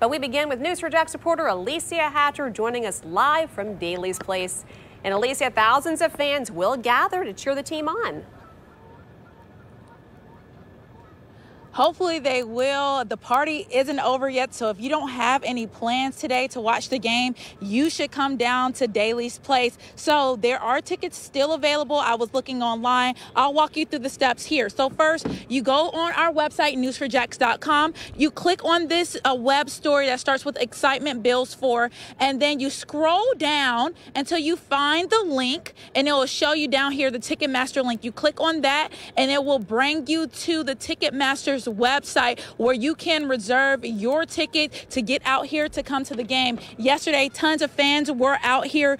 But we begin with News4JAX reporter Alicia Hatcher joining us live from Daily's Place. And Alicia, thousands of fans will gather to cheer the team on. Hopefully they will. The party isn't over yet, so if you don't have any plans today to watch the game, you should come down to Daily's Place. So there are tickets still available. I was looking online. I'll walk you through the steps here. So first, you go on our website, news4jax.com. You click on this uh, web story that starts with excitement bills for, and then you scroll down until you find the link, and it will show you down here the Ticketmaster link. You click on that, and it will bring you to the Ticketmaster's website where you can reserve your ticket to get out here to come to the game. Yesterday, tons of fans were out here